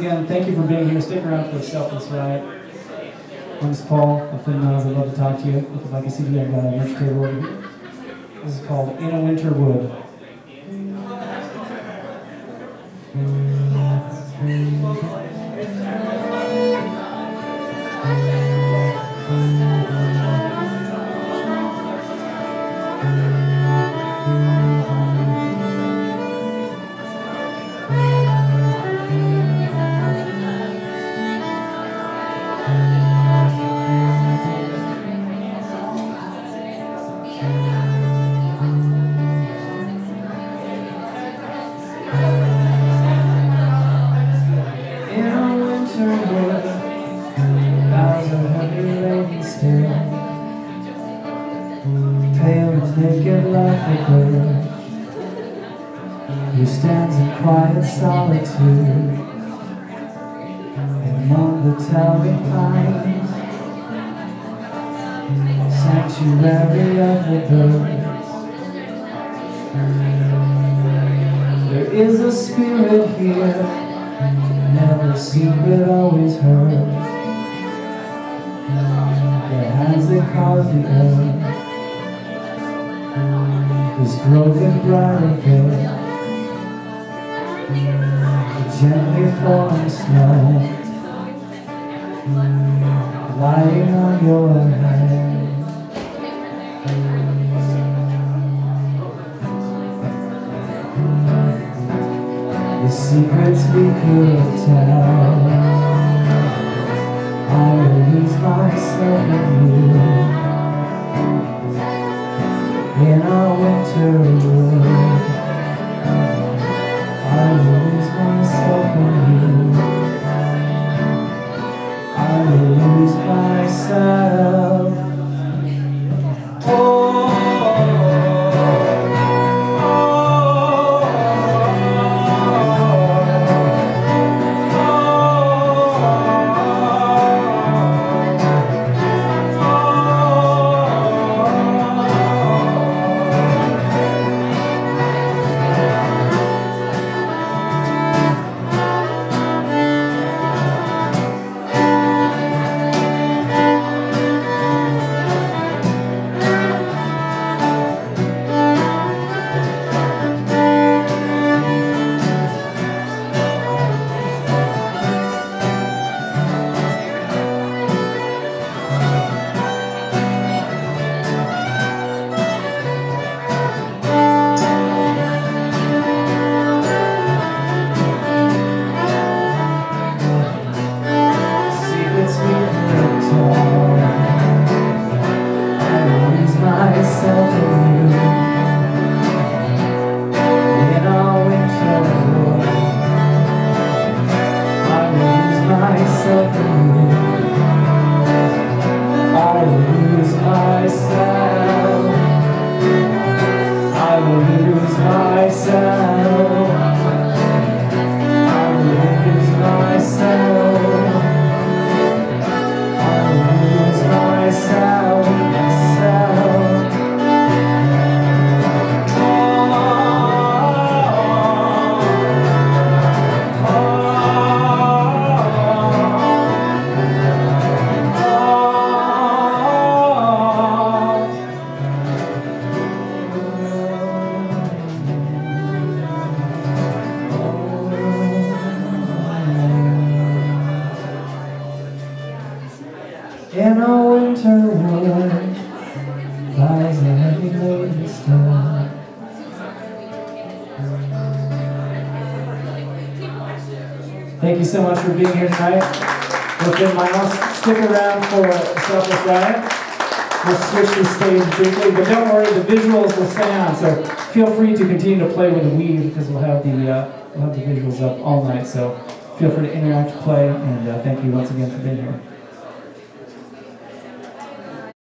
again, thank you for being here. Stick around for the selfies riot. My name is Paul of Finn Miles. I'd love to talk to you. If you'd like a CD, I've got a lunch table over here. This is called In a Winter Wood. Make naked life a. He stands in quiet solitude among the towering pines, sanctuary of the birds. There is a spirit here, never seen but always heard. The has a cause the earth. His broken bright veil Gently falling snow Lying on your head The secrets we could tell. Thank you so much for being here tonight. Within my house, stick around for Selfless Riot. We'll switch the stage briefly, but don't worry, the visuals will stay on. So feel free to continue to play with the Weiv because we'll have the uh, we'll have the visuals up all night. So feel free to interact, play, and uh, thank you once again for being here.